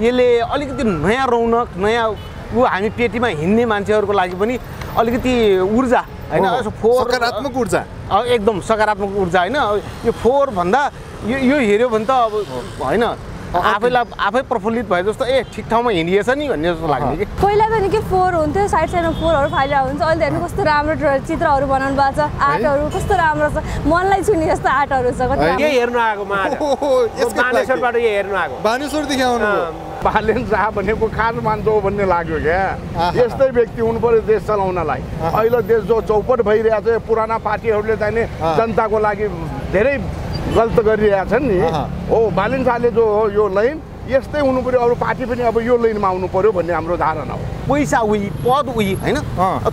यसले अलिकति नयाँ रौनक नयाँ ऊ हामी पेटीमा हिँड्ने मान्छेहरूको लागि पनि अलिकति ऊर्जा होइन? सकारात्मक ऊर्जा। एकदम सकारात्मक ऊर्जा होइन? यो फोहोर भन्दा यो यो हेऱ्यो भने त अब होइन? आफैलाई आफै प्रफुल्लित भए जस्तो ए ठिक ठाउँमा हिँडिएछ नि भन्ने जस्तो लाग्ने कि। पहिला त निकै फोहोर हुन्थ्यो साइड साइडमा फोहोरहरू फालिरहेको हुन्छ। अहिले त हेर्नु कस्तो राम्रो चित्रहरू बनाउनु भएको छ आर्टहरू कस्तो राम्रो छ। मनलाई छुने जस्तो आर्टहरू छ हेर्नु आएको। बानेश्वरबाट हेर्नु बानेश्वरदेखि बालेन शाह भनेको हो भन्ने लाग्यो क्या। यस्तै व्यक्ति हुनु पर्यो देश चलाउनलाई। अहिले देश जो चौपट भइरहेछ यो पुराना पार्टीहरूले चाहिँ। जनताको लागि धेरै गल्त गरिरहेछन् नि। हो बालिन शाहले जो हो यो लाइन यस्तै हुनु पर्यो अरू पार्टी पनि अब यो लाइनमा आउनु पर्यो भन्ने हाम्रो धारणा हो। पैसा उही पद उही होइन?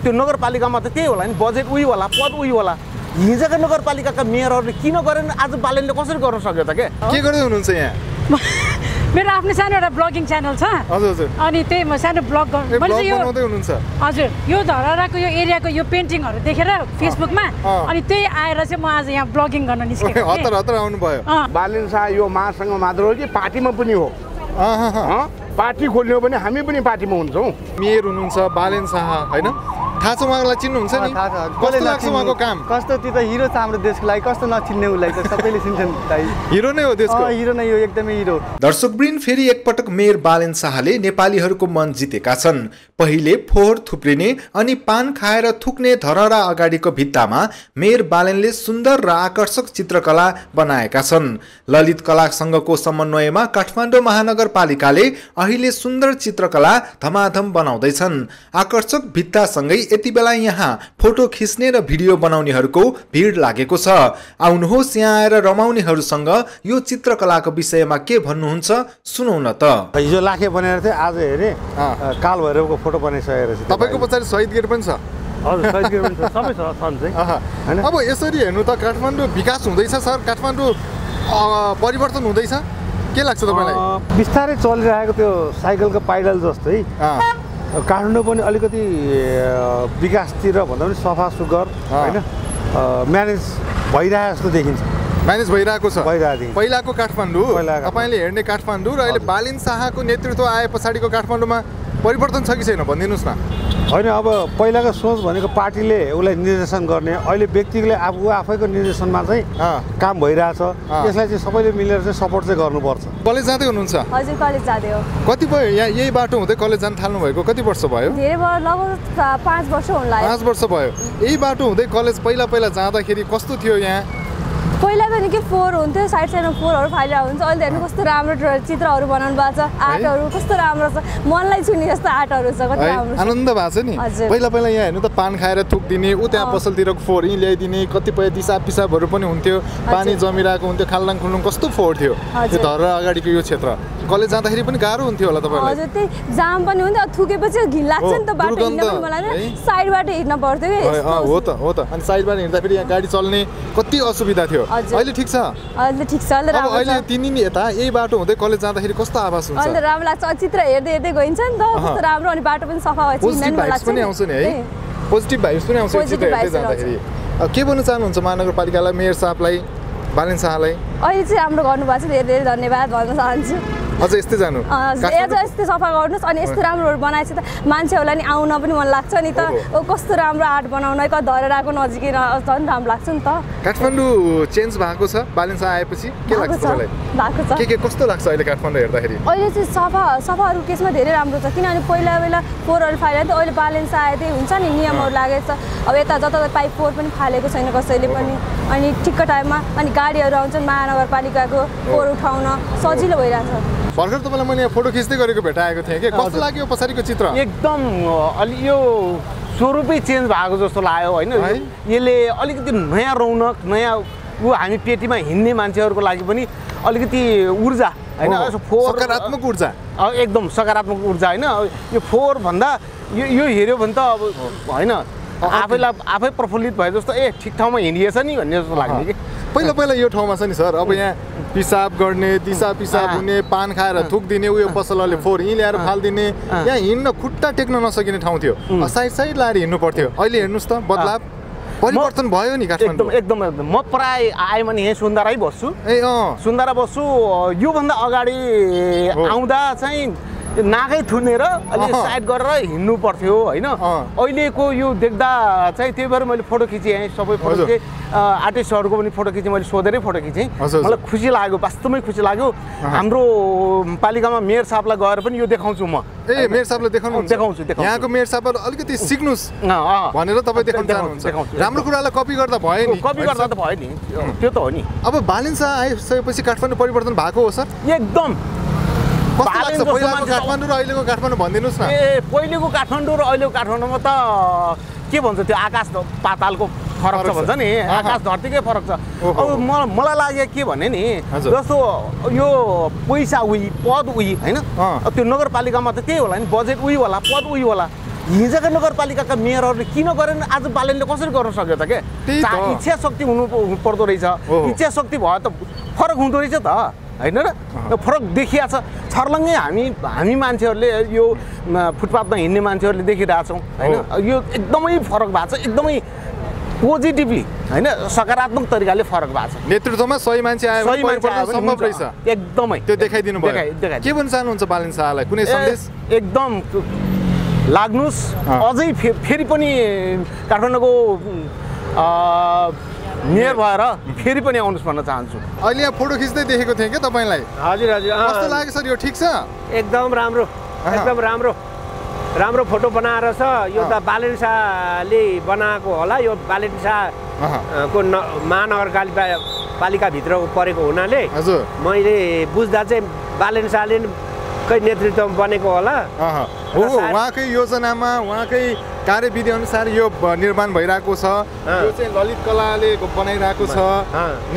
त्यो नगरपालिकामा त त्यही होला नि बजेट उही होला पद उही होला। हिजोका नगरपालिकाका मेयरहरूले किन गरेन आज बालनले कसरी गर्न सक्यो त के? के गर्दै हुनुहुन्छ यहाँ? मेरो आफ्नो सानो एउटा ब्लगिङ च्यानल छ। हजुर हजुर। अनि त्यही म सानो ब्लग हुनुहुन्छ। हजुर यो धरहराको यो एरियाको यो पेन्टिङहरू देखेर फेसबुकमा। अनि त्यही आएर चाहिँ म आज यहाँ ब्लगिङ गर्न निस्केको हतार थिएँ। हतार आउनुभयो। अँ, बालिन शाह यो महासङ्घ मात्र हो कि? पार्टीमा पनि। हँ? पार्टी खोल्ने हो भने हामी पनि पार्टीमा हुन्छौँ। मेयर हुनुहुन्छ बालेन शाह होइन? थाहा छ उहाँलाई चिन्नुहुन्छ नि? थाहा छ। कस्तो लाग्छ उहाँको काम? कस्तो त्यो त हिरो छ हाम्रो देशको लागि कस्तो नचिन्ने उसलाई त सबैले चिन्छन् दाइ। हिरो नै हो देशको? अँ, हिरो नै हो एकदमै हिरो। दर्शकवृन्द फेरि एकपटक मेयर बालेन शाहले नेपालीहरूको मन जितेका छन्। पहिले फोहोर थुप्रिने अनि पान खाएर थुक्ने धरहरा अगाडिको भित्तामा मेयर बालेनले सुन्दर र आकर्षक चित्रकला बनाएका छन्। ललित कला सङ्घको समन्वयमा काठमाडौँ महानगरपालिकाले अहिले सुन्दर चित्रकला धमाधम बनाउँदैछन्। आकर्षक भित्तासँगै यति बेला यहाँ फोटो खिच्ने र भिडियो बनाउनेहरूको भिड लागेको छ। आउनुहोस् यहाँ आएर रमाउनेहरूसँग यो चित्रकलाको विषयमा के भन्नुहुन्छ सुनौ न त। हिजो लाखे बनाएर थिएँ आज हेरेँ काल भैरवको फोटो बनाइसकेको रहेछ तपाईँको पछाडि शहीद गेट पनि छ। सबै छन् चाहिँ? अब यसरी हेर्नु त काठमाडौँ विकास हुँदैछ सर। काठमाडौँ परिवर्तन हुँदैछ। के लाग्छ तपाईँलाई? बिस्तारै चलिरहेको त्यो साइकलको पाइडल जस्तै। काठमाडौँ पनि अलिकति विकासतिर भन्दा पनि सफा सुग्घर। होइन? म्यानेज भइरहेको जस्तो देखिन्छ। म्यानेज भइरहेको छ। भइरहेको पहिलाको काठमाडौँ। तपाईँले हेर्ने काठमाडौँ र अहिले बालिन शाहको नेतृत्व आए पछाडिको काठमाडौँमा परिवर्तन छ कि छैन? भनिदिनुहोस् न। होइन अब पहिलाको सोच भनेको पार्टीले उसलाई निर्देशन गर्ने अहिले व्यक्तिले आफू ऊ आफैको निर्देशनमा चाहिँ। काम भइरहेछ। यसलाई चाहिँ सबैले मिलेर चाहिँ सपोर्ट चाहिँ गर्नुपर्छ। कलेज जाँदै हुनुहुन्छ? हजुर कलेज जाँदै हो। कति भयो? यहाँ यही बाटो हुँदै कलेज जान थाल्नु भएको कति वर्ष भयो? धेरै भयो लगभग पाँच वर्ष हुन लाग्यो पाँच वर्ष भयो। यही बाटो हुँदै कलेज पहिला पहिला जाँदाखेरि कस्तो थियो यहाँ? पहिला त निकै फोहोर हुन्थ्यो साइड साइडमा फोहोरहरू फालिरहेको हुन्छ। अहिले हेर्नु कस्तो राम्रो चित्रहरू बनाउनु भएको छ आर्टहरू कस्तो राम्रो छ। मनलाई छुने जस्तो आर्टहरू छ कति राम्रो आनन्द भएको छ नि। पहिला पहिला यहाँ हेर्नु त पान खाएर थुकिदिने ऊ त्यहाँ। पसलतिरको फोहोर यहीँ ल्याइदिने कतिपय दिसा पिसाबहरू पनि हुन्थ्यो। पानी। जमिरहेको हुन्थ्यो खालडाङ खुल्डुङ कस्तो फोहोर थियो। त्यो। धर अगाडिको यो क्षेत्र। कलेज जाँदाखेरि पनि गाह्रो हुन्थ्यो होला तपाईँलाई? हजुर त्यही जाम पनि हुन्थ्यो थुकेपछि घिन लाग्छ नि त बाटो हिँड्न पनि मलाई? साइडबाट हिँड्न पर्थ्यो कि है, त हो त। अनि साइडबाट हिँड्दाखेरि यहाँ गाडी चल्ने कति असुविधा थियो। अहिले ठिक छ? अहिले ठिक छ अहिले राम्रो अहिले तिनी नि यता यही बाटो हुँदै कलेज जाँदाखेरि कस्तो आवाज हुन्छ? अहिले राम्रो लाग्छ चित्र हेर्दै हेर्दै गइन्छ नि त कस्तो राम्रो अनि बाटो पनि सफा पोजिटिभ पनि। आउँछ नि है। पोजिटिभ भाइब्स पनि आउँछ चित्र हेर्दै जाँदाखेरि। के भन्नु चाहनुहुन्छ महानगरपालिकालाई मेयर साहबलाई बालेन शाहलाई? अहिले चाहिँ राम्रो गर्नुभएको छ धेरै धेरै धन्यवाद भन्न चाहन्छु। अझ यस्तै जानु। अझ यस्तै सफा गर्नुहोस् अनि यस्तो राम्रो रोड बनाएछ त मान्छेहरूलाई नि आउन पनि मन लाग्छ नि त। कस्तो राम्रो आर्ट बनाउन कति धरेराको नजिकै न- झन् राम्रो लाग्छ नि त। काठमाडौँ चेन्ज भएको छ बालेन शाह आएपछि। के लाग्छ भएको छ। के के कस्तो लाग्छ अहिले काठमाडौँ हेर्दाखेरि? अहिले चाहिँ सफा सफाहरू केसमा धेरै राम्रो छ किनभने पहिला पहिला फोहोरहरू फालेर अहिले बालेन्स आए त्यही हुन्छ नि नियमहरू लागेको छ। अब यता जता पाइप फोहोर पनि फालेको छैन कसैले पनि। अनि ठिक्क टाइममा अनि गाडीहरू आउँछन् महानगरपालिकाको फोहोर उठाउन सजिलो भइरहेछ। भर्खर तपाईँलाई मैले यहाँ फोटो खिच्दै गरेको भेटाएको थिएँ कि? कस्तो लाग्यो पछाडिको चित्र? एकदम अलि यो स्वरूपै चेन्ज भएको जस्तो लाग्यो होइन? यसले अलिकति नयाँ रौनक नयाँ ऊ हामी पेटीमा हिँड्ने मान्छेहरूको लागि पनि अलिकति ऊर्जा होइन? सकारात्मक ऊर्जा। एकदम सकारात्मक ऊर्जा होइन? यो फोहोर भन्दा यो यो हेऱ्यो भने त अब होइन? आफैलाई आफै प्रफुल्लित भए जस्तो ए ठिक ठाउँमा हिँडिएछ नि भन्ने जस्तो लाग्ने कि? पहिला पहिला यो ठाउँमा छ नि सर। अब यहाँ पिसाब गर्ने दिसा पिसाब। हुने पान खाएर थुकिदिने उयो पसलले फोहोर यहीँ ल्याएर फालिदिने। यहाँ हिँड्न खुट्टा टेक्न नसकिने ठाउँ थियो। साइड साइड लाएर हिँड्नु पर्थ्यो। अहिले हेर्नुहोस् त बदलाव परिवर्तन भयो नि एकदम एकदम एकदम। म प्राय आएँ भने यहीँ सुन्दारै बस्छु। ए अँ। सुन्दारा बस्छु। योभन्दा अगाडि। आउँदा चाहिँ नाकै थुनेर अलिक। साइड गरेर हिँड्नु पर्थ्यो होइन। अहिलेको यो देख्दा चाहिँ त्यही भएर मैले फोटो खिचेँ सबै फोटो। खिचेँ। आर्टिस्टहरूको पनि फोटो खिचेँ मैले सोधेरै फोटो खिचेँ। मलाई खुसी लाग्यो वास्तवमै खुसी लाग्यो। हाम्रो पालिकामा मेयर साहबलाई गएर पनि यो देखाउँछु म। ए मेयर साहबले देखाउनु देखाउँछु। यहाँको मेयर साहबले अलिकति सिक्नुहोस्। भनेर तपाईँ देखाउन चाहनुहुन्छ। राम्रो कुरालाई कपी गर्दा भयो नि। कपी गर्दा त भयो नि। त्यो त हो नि। अब बालिन्सा आइसकेपछि काठमाडौँ परिवर्तन भएको हो सर? एकदम। काठमाडौँ र अहिलेको काठमाडौँ भनिदिनुहोस् न। ए पहिलेको काठमाडौँ र अहिलेको काठमाडौँमा त के भन्छ त्यो आकाश पातालको फरक छ। भन्छ नि। आकाश धरतीकै फरक छ। अब म मलाई लाग्यो के भने नि। जस्तो यो पैसा उही पद उही होइन? त्यो नगरपालिकामा त त्यही होला नि बजेट उही होला पद उही होला। हिजोका नगरपालिकाका मेयरहरूले किन गरेन? आज बालनले कसरी गर्न सक्यो त के? इच्छा शक्ति हुनु पर्दो रहेछ। इच्छा शक्ति भयो त फरक हुँदो रहेछ त। होइन र? फरक देखिया छ। छर्लङ्गै हामी हामी मान्छेहरूले यो फुटपाथमा हिँड्ने मान्छेहरूले देखिरहेछौँ होइन? यो एकदमै फरक भएको छ एकदमै पोजिटिभली होइन? सकारात्मक तरिकाले फरक भएको छ। नेतृत्वमा सही मान्छे आयो सम्भव। रहेछ। एकदमै। त्यो देखाइदिनु भयो। के भन्न चाहनुहुन्छ बालिन शाहलाई? कुनै सन्देश? एकदम लाग्नुहोस्। अझै फे- फेरि पनि काठमाडौँको मेयर भएर फेरि पनि आउनुहोस् भन्न चाहन्छु। अहिले यहाँ फोटो खिच्दै देखेको थिएँ क्या तपाईँलाई? हजुर हजुर। कस्तो लाग्यो सर यो ठिक छ? एकदम राम्रो एकदम राम्रो। राम्रो फोटो बनाएर छ। यो त बालेन शाहले बनाएको होला। यो बालेन अहँ। शाहको न महानगरपालिका पालिकाभित्र परेको हुनाले हजुर। मैले बुझ्दा चाहिँ बालेन शाहले नै कै नेतृत्वमा बनेको होला। हो उहाँकै योजनामा उहाँकै कार्यविधि अनुसार यो निर्माण भइरहेको छ। यो चाहिँ ललित कलाले बनाइरहेको छ।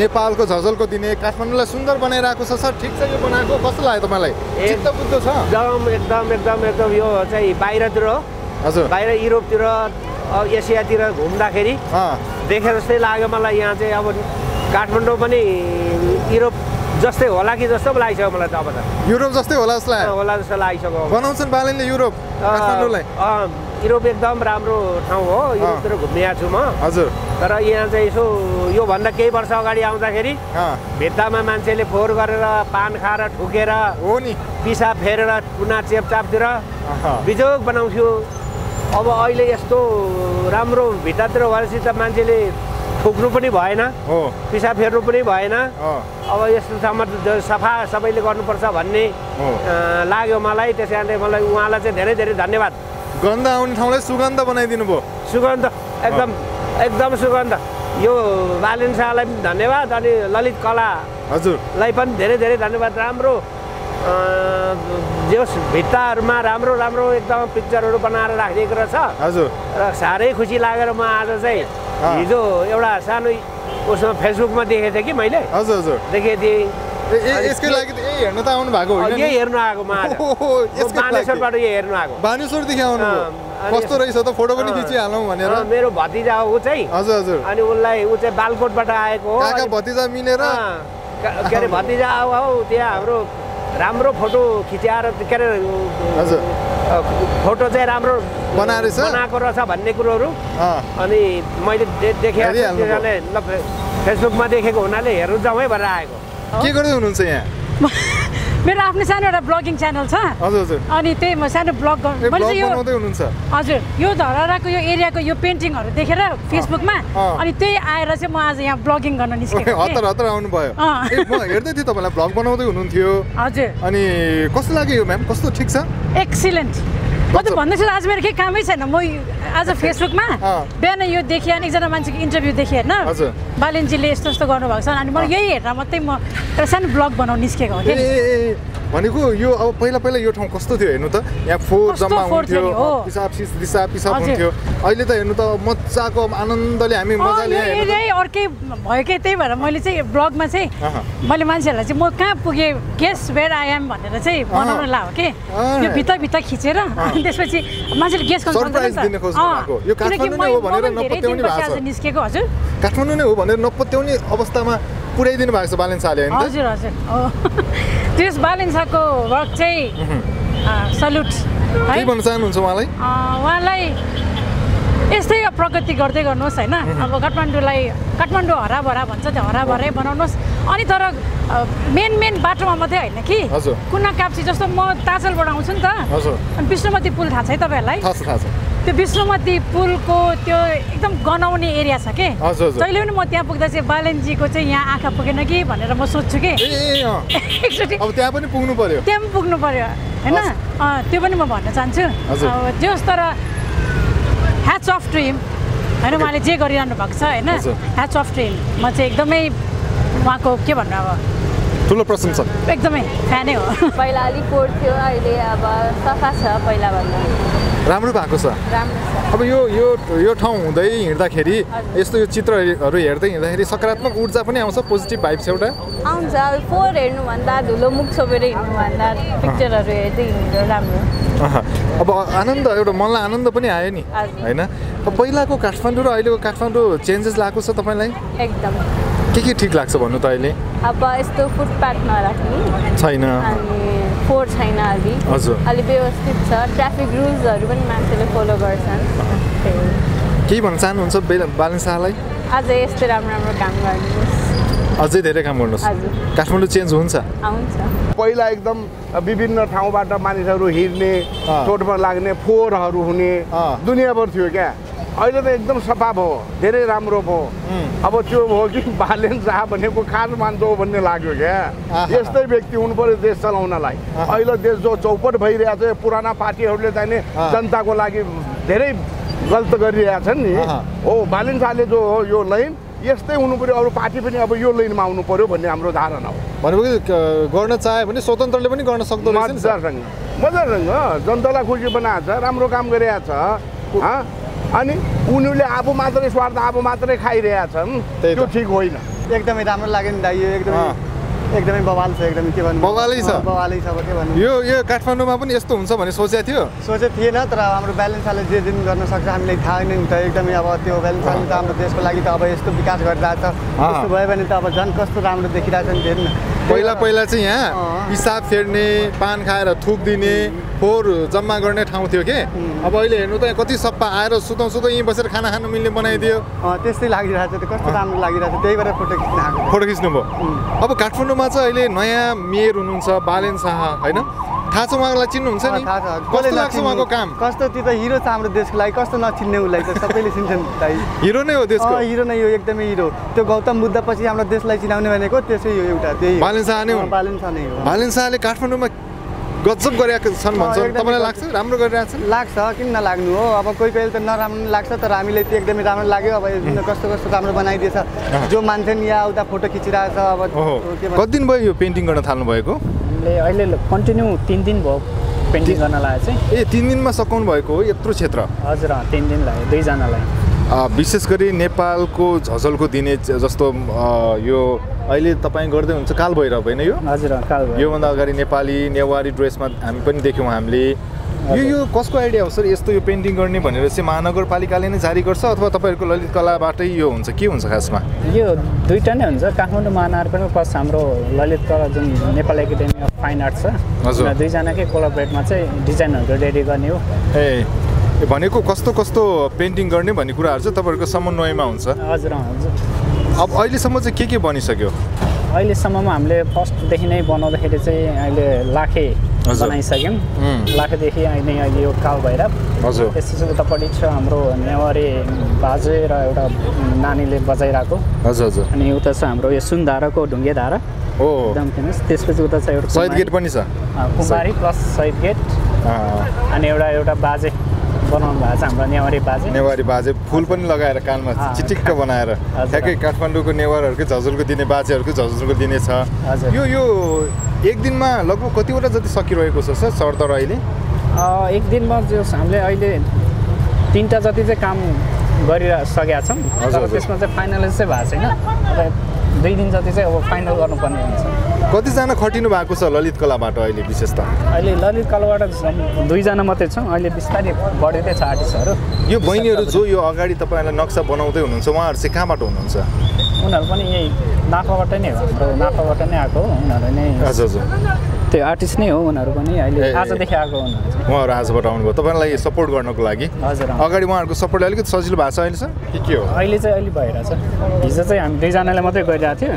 नेपालको झझल्को दिने काठमाडौँलाई सुन्दर बनाइरहेको छ। सर ठिक छ यो बनाएको? कस्तो लाग्यो तपाईँलाई? बुझ्दो छ? एकदम एकदम एकदम एकदम यो चाहिँ बाहिरतिर हो। हजुर। बाहिर युरोपतिर एसियातिर घुम्दाखेरि देखेर जस्तै लाग्यो मलाई। यहाँ चाहिँ अब काठमाडौँ पनि युरोप जस्तै होला कि जस्तो पो लागिसक्यो मलाई त अब त। युरोप जस्तै होला जस्तो लाग्यो होला जस्तो लागिसक्यो। बनाउँछन् बालेनले युरोप युरोप एकदम राम्रो ठाउँ हो युरोपतिर घुम्ने आएको छु म। हजुर। तर यहाँ चाहिँ यसो योभन्दा केही वर्ष अगाडि आउँदाखेरि भित्तामा मान्छेले फोहोर गरेर पान खाएर ठुकेर हो नि। पिसाब फेरेर टुना चेपचापतिर। बिजोग बनाउँथ्यो अब अहिले यस्तो राम्रो भित्तातिर भएपछि त मान्छेले थुक्नु पनि भएन। हो। पिसाब फेर्नु पनि भएन। अब यस्तो सफा सबैले गर्नुपर्छ भन्ने लाग्यो मलाई। त्यस कारणले मलाई उहाँलाई चाहिँ धेरै धेरै धन्यवाद। गन्ध आउने ठाउँलाई सुगन्ध बनाइदिनु भयो। सुगन्ध एकदम एकदम सुगन्ध। यो बालिन शाहलाई पनि धन्यवाद अनि ललित कलालाई हजुर। पनि धेरै धेरै धन्यवाद। राम्रो जस भित्ताहरूमा राम्रो राम्रो एकदम पिक्चरहरू बनाएर राखिदिएको रहेछ। हजुर। र साह्रै खुसी लागेर म आज चाहिँ। हिजो एउटा सानो उसमा फेसबुकमा देखेको थिएँ कि मैले? हजुर हजुर। देखेको थिएँ। ए ए, यसकै लागि त ए हेर्न त आउनु भएको अँ, होइन यही नि? हेर्नु आएको म आज। ओहो, म यसकै लागि। बानेश्वरबाट यही हेर्नु आएको। बानेश्वरदेखि आउनु अँ, अनि कस्तो रहेछ त? फोटो पनि अँ, खिचिहालौँ भनेर। अँ, मेरो भतिजा हो ऊ चाहिँ। हजुर हजुर। अनि उसलाई ऊ चाहिँ बालकोटबाट आएको हो। भतिजा मिलेर का- अरे भतिजा आऊ त्यहाँ हाम्रो राम्रो फोटो खिचाएर के अरे हजुर। फोटो चाहिँ राम्रो? बनाएको रहेछ? भन्ने कुरोहरू। अनि मैले दे- देखेको छु, हेरिहाल्नु भयो। त्यसैले ल फे- फेसबुकमा देखेको हुनाले हेर्नु जाउँ है भनेर आएको। के गर्दै हुनुहुन्छ यहाँ? मेरो आफ्नो सानो एउटा ब्लगिङ च्यानल छ अनि त्यही म सानो ब्लग ब्लग हुनुहुन्छ। हजुर यो धरहराको यो एरियाको यो पेन्टिङहरू देखेर फेसबुकमा। अनि त्यही आएर चाहिँ म आज यहाँ ब्लगिङ गर्न निस्केको हतार हतार आउनुभयो। म हेर्दै थिएँ तपाईँलाई भ्लग बनाउँदै हुनुहुन्थ्यो। हजुर। अनि कस्तो लाग्यो यो म्याम कस्तो ठिक छ? एक्सिलेन्ट म त भन्दैछु आज मेरो केही कामै छैन। म आज फेसबुकमा। बिहान यो देखिए अनि एकजना मान्छेको इन्टरभ्यू देखेँ होइन। बालेनजीले यस्तो यस्तो गर्नुभएको छ अनि म यही हेरेर मात्रै म एउटा सानो ब्लग बनाउनु निस्केको हो भनेको यो अब पहिला पहिला यो ठाउँ कस्तो थियो हेर्नु त? यहाँ फोहोर जम्मा हुन्थ्यो। पिसाब दिसा पिसाब। हुन्थ्यो। अहिले त हेर्नु त मजाको आनन्दले हामी मजाले अर्कै भयो कि त्यही भएर मैले चाहिँ ब्लगमा चाहिँ। मैले मान्छेहरूलाई चाहिँ म कहाँ पुगेँ गेस वेयर आई एम भनेर चाहिँ बनाउन ला हो कि। यो भित्र भित्र खिचेर अनि त्यसपछि मान्छेले गेस गर्नु। निस्केको हजुर। काठमाडौँ नै हो भनेर नपत्याउने अवस्थामा पुर्याइदिनु भएको छ बालेन शाहले होइन? हजुर हजुर। त्यस बालेन्साको वर्क चाहिँ सल्युट है। के भन्न चाहनुहुन्छ उहाँलाई? उहाँलाई यस्तै प्रगति गर्दै गर्नुहोस् होइन? अब काठमाडौँलाई काठमाडौँ हराभरा भन्छ त्यो हराभरै बनाउनुहोस्। अनि तर मेन मेन बाटोमा मात्रै होइन कि। कुना काप्ची जस्तो म ताजलबाट आउँछु नि त। हजुर। अनि विष्णुमती पुल थाहा छ है तपाईँहरूलाई? त्यो विष्णुमती पुलको त्यो एकदम गनाउने एरिया छ के। जहिले पनि म त्यहाँ पुग्दा चाहिँ बालनजीको चाहिँ यहाँ आँखा पुगेन कि भनेर म सोध्छु कि? एकचोटि। अब त्यहाँ पनि पुग्नु पर्यो। त्यहाँ पनि पुग्नु पर्यो। होइन? अँ, त्यो पनि म भन्न चाहन्छु। अब जोस् तर ह्याच अफ ड्रिम होइन उहाँले जे गरिरहनु भएको छ होइन। ह्याच अफ ड्रिम म चाहिँ एकदमै उहाँको के भन्नु अब? ठुलो प्रशंसा। एकदमै फ्यानै हो। पहिला अलिक पोहोर थियो अहिले अब सफा छ पहिलाभन्दा राम्रो भएको छ। अब यो यो यो ठाउँ हुँदै हिँड्दाखेरि यस्तो यो चित्रहरू हेर्दै हिँड्दाखेरि सकारात्मक ऊर्जा पनि आउँछ पोजिटिभ भाइब्स एउटा। आउँछ। अब फोहोर हेर्नुभन्दा धुलो मुख छोपेर हिँड्नुभन्दा पिक्चरहरू हेर्दै हिँड्नु राम्रो। अब आनन्द एउटा मनलाई आनन्द पनि आयो नि। होइन? पहिलाको काठमाडौँ र अहिलेको काठमाडौँ चेन्जेस लगाएको छ तपाईँलाई? एकदम। के के ठिक लाग्छ भन्नु त अहिले? अब यस्तो फुटपाथ नराख्ने छैन। फोहोर छैन अलि। अलि व्यवस्थित छ ट्राफिक रुल्सहरू पनि मान्छेले फलो गर्छन्। केही भन्न चाहनुहुन्छ बेला बालन शाहलाई अझ यस्तो राम्रो राम्रो काम गर्नुहोस् अझै धेरै काम गर्नुहोस्। काठमाडौँ चेन्ज हुन्छ आउँछ पहिला एकदम विभिन्न ठाउँबाट मानिसहरू हिँड्ने। चोटमा लाग्ने फोहोरहरू हुने। दुनियाँभर थियो क्या अहिले त एकदम सफा भयो धेरै राम्रो भयो अब त्यो भयो कि बालेन शाह भनेको खास मान्छे हो भन्ने लाग्यो क्या। यस्तै व्यक्ति हुनु पर्यो देश चलाउनलाई अहिले देश जो चौपट भइरहेछ यो पुराना पार्टीहरूले चाहिँ। जनताको लागि धेरै गल्त गरिरहेछन् नि। हो बालेन शाहले जो हो यो लाइन यस्तै हुनु पर्यो अरू पार्टी पनि अब यो लाइनमा आउनु पर्यो भन्ने हाम्रो धारणा हो भनेपछि गर्न चाह्यो भने स्वतन्त्रले पनि गर्न सक्दो। मजासँग मजासँग जनतालाई खुसी बनाएको छ राम्रो काम गरिरहेको छ? अनि उनीहरूले आफू मात्रै स्वार्थ आफू मात्रै खाइरहेछन् त्यही त। त्यो ठिक होइन एकदमै राम्रो लाग्यो नि दाइ यो एकदमै। एकदमै बवाल छ एकदमै के भन्नु बवालै छ। बवालै छ अब के भन्नु यो यो काठमाडौँमा पनि यस्तो हुन्छ भन्ने सोचेको थियो सोचेको थिएन तर हाम्रो ब्यालेन्सले जे दिन गर्न सक्छ हामीलाई थाहा नै हुन्छ एकदमै अब त्यो ब्यालेन्सले त हाम्रो देशको लागि त अब यस्तो विकास गरिरहेछ यस्तो भयो भने त अब झन् कस्तो राम्रो देखिरहेछ नि हेर्नु न पहिला पहिला चाहिँ यहाँ। पिसाब फेर्ने पान खाएर थुक दिने फोहोर जम्मा गर्ने ठाउँ थियो कि। अब अहिले हेर्नु त कति सप्पा आएर सुताउँ सुताउँ यहीँ बसेर खाना खानु मिल्ने बनाइदियो। त्यस्तै लागिरहेछ त्यो। कस्तो राम्रो लागिरहेछ त्यही भएर फोटो खिच्न फोटो खिच्नुभयो। अब काठमाडौँमा चाहिँ अहिले नयाँ मेयर हुनुहुन्छ बालेन शाह होइन? थाहा छ उहाँलाई चिन्नुहुन्छ नि। छ। कस्तो कसले लाग्छ? उहाँको काम? कस्तो त्यो त हिरो छ हाम्रो देशको लागि कस्तो नचिन्ने उसलाई त सबैले चिन्छन् दाइ। हिरो नै हो देशको? हिरो नै हो एकदमै हिरो। त्यो गौतम बुद्ध पछि हाम्रो देशलाई चिनाउने भनेको त्यसै हो एउटा त्यही हो। बालेन शाह नै हुन्। अँ, बालेन शाह नै हो। बालेन शाहले काठमाडौँ गजब गरेका छन् भन्छ तपाईँलाई। लाग्छ? राम्रो गरिरहेको छन्? लाग्छ किन नलाग्नु हो? अब कोही कोही त नराम्रो लाग्छ तर हामीले त्यो एकदमै राम्रो लाग्यो। अब कस्तो कस्तो राम्रो बनाइदिएछ। जो मान्छे नि यहाँ आउँदा फोटो खिचिरहेछ अब ओहो। के भन्छ कति दिन भयो यो पेन्टिङ गर्न थाल्नु भएको हामीले अहिले कन्टिन्यू तिन दिन भयो पेन्टिङ गर्न लागेको चाहिँ ए तिन दिनमा सघाउनु भएको हो यत्रो क्षेत्र? हजुर अँ, तिन दिन लाग्यो दुईजनालाई। विशेष गरी नेपालको झझल्को दिने जस्तो यो अहिले तपाईँ गर्दै हुन्छ काल भैरव होइन यो? हजुर काल भयो योभन्दा अगाडि नेपाली नेवारी ड्रेसमा हामी पनि देख्यौँ हामीले। यो यो कसको आइडिया हो सर? यस्तो यो पेन्टिङ गर्ने भनेर चाहिँ महानगरपालिकाले नै जारी गर्छ अथवा तपाईँहरूको ललित कलाबाटै यो हुन्छ? के हुन्छ खासमा? यो दुइटा नै हुन्छ। काठमाडौँ महानगरपालिका प्लस हाम्रो ललित कला जुन Nepal academy of fine art छ हजुर। दुईजनाकै कोलाबरेटमा चाहिँ डिजाइनहरू रेडी गर्ने हो। ए भनेको कस्तो कस्तो पेन्टिङ गर्ने भन्ने कुराहरू चाहिँ तपाईँहरूको समन्वयमा हुन्छ? हजुर हजुर। अब अहिलेसम्म चाहिँ के के बनिसक्यो? अहिलेसम्ममा हामीले फर्स्टदेखि नै बनाउँदाखेरि चाहिँ अहिले लाखे। बनाइसक्यौँ। लाखेदेखि अहिले अहिले यो काल भैरव। हजुर। त्यसपछि उतापट्टि छ हाम्रो नेवारी बाजे र एउटा नानीले बजाइरहेको। हजुर हजुर। अनि उता छ हाम्रो यो सुनधाराको ढुङ्गे धारा। ओ एकदम फेमस। त्यसपछि उता छ एउटा सहिद गेट पनि छ। Kumari plus Shahid gate. अनि एउटा एउटा बाजे। बनाउनु भएको छ हाम्रो नेवारी बाजे नेवारी बाजे फुल पनि लगाएर कानमा चिटिक्क बनाएर। ठ्याक्कै काठमाडौँको नेवारहरूकै झजुलको दिने बाजेहरूको झजुलको दिने छ। यो यो एक दिनमा लगभग कतिवटा जति सकिरहेको छ सर सरदर अहिले एक दिनमा जो हामीले अहिले तिनवटा जति चाहिँ काम गरिसकेका छौँ तर। त्यसमा चाहिँ फाइनलाइज चाहिँ भएको छैन दुई दिन जति चाहिँ अब फाइनल गर्नुपर्ने हुन्छ। कतिजना खटिनु भएको छ ललित कलाबाट अहिले विशेष त? अहिले ललित कलाबाट दुईजना मात्रै छौँ। अहिले बिस्तारै बढेकै छ आर्टिस्टहरू। यो बहिनीहरू जो यो अगाडि तपाईँहरूलाई नक्सा बनाउँदै हुनुहुन्छ उहाँहरू चाहिँ कहाँबाट हुनुहुन्छ? उनीहरू पनि यही नाफाबाट नै हो हाम्रो नाफाबाट नै आएको हो। उनीहरू नै हजुर हजुर। त्यो आर्टिस्ट नै हो उनीहरू पनि अहिले। आजदेखि आएको चाहिँ। उहाँहरू आजबाट आउनुभयो। तपाईँलाई सपोर्ट गर्नको लागि। हजुर। अगाडि उहाँहरूको सपोर्टले अलिकति सजिलो भएको छ अहिले सर। के के हो? अहिले चाहिँ अहिले भइरहेछ हिजो चाहिँ हामी दुईजनाले मात्रै गरिरहेको थियो।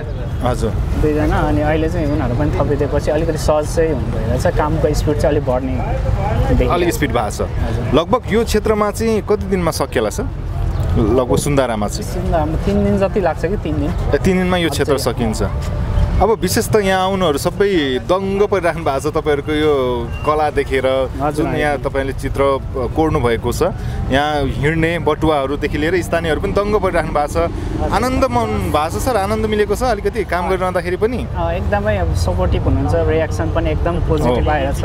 हजुर। दुईजना अनि अहिले चाहिँ उनीहरू पनि थपिदिएपछि अलिकति सहज चाहिँ हुनु भइरहेछ कामको स्पिड चाहिँ अलिक बढ्ने अलिक। स्पिड भएको छ। लगभग यो क्षेत्रमा चाहिँ कति दिनमा सकिएला सर? लगभग सुन्दारामा चाहिँ। सुन्दा हाम्रो तिन दिन जति लाग्छ कि तिन दिन। ए, तिन दिनमा यो क्षेत्र सकिन्छ। अब विशेष त यहाँ आउनुहरू सबै दङ्ग परिराख्नु भएको छ। तपाईँहरूको यो कला देखेर जुन यहाँ तपाईँले चित्र कोर्नु भएको छ यहाँ हिँड्ने बटुवाहरूदेखि लिएर स्थानीयहरू पनि दङ्ग परिराख्नु भएको छ। आनन्द मन भएको छ सर आनन्द मिलेको छ अलिकति? काम गरिरहँदाखेरि पनि? एकदमै अब सपोर्टिभ हुनुहुन्छ रियाक्सन पनि एकदम पोजिटिभ हो। आइरहेछ